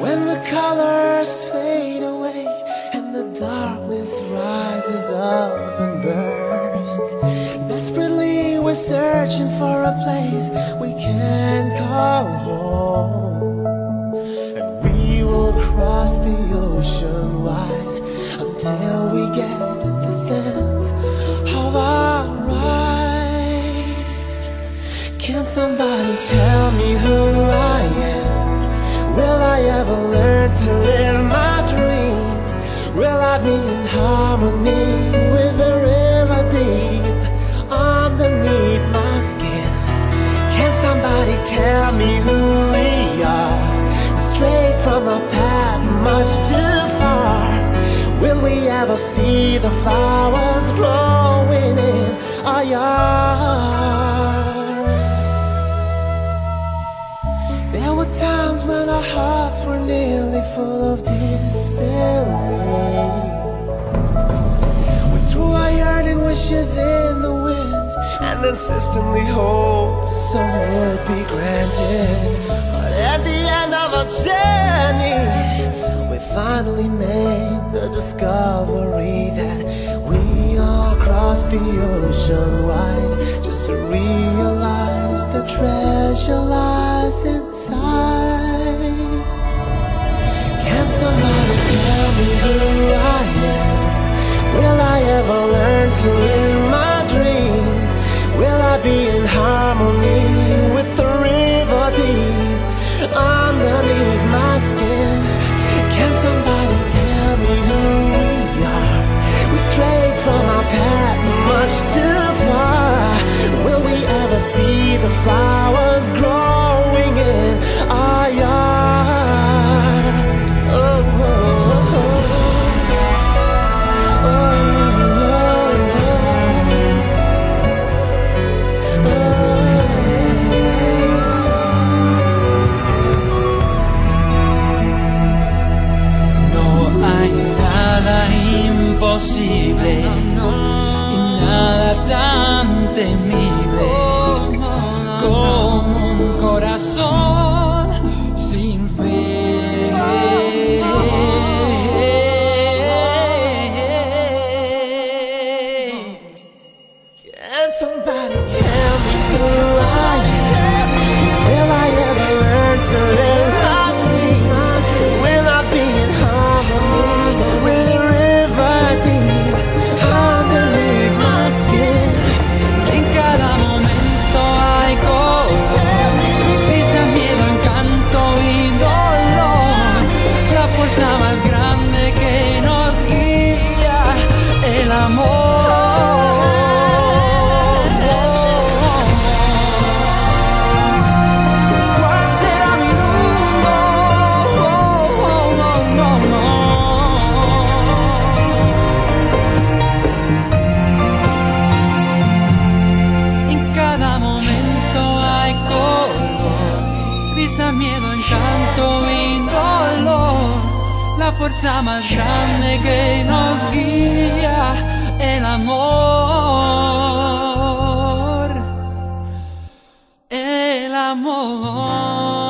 When the colors fade away and the darkness rises up and bursts, desperately we're searching for a place we can call home. And we will cross the ocean wide until we get the sense of our ride. Can somebody tell me who I Will I ever learn to live my dream? Will I be in harmony with the river deep underneath my skin? Can somebody tell me who we are? Straight from the path, much too far. Will we ever see the flowers growing in our yard? Full of despair. We threw our yearning wishes in the wind and insistently hoped some would be granted. But at the end of our journey, we finally made the discovery that we all crossed the ocean wide just to realize the treasure lies inside. Who I am? Will I ever learn to live my dreams? Will I be temible como un corazón sin fe. Can somebody tell me risa, miedo, encanto y dolor. La fuerza más grande que nos guía, el amor. El amor.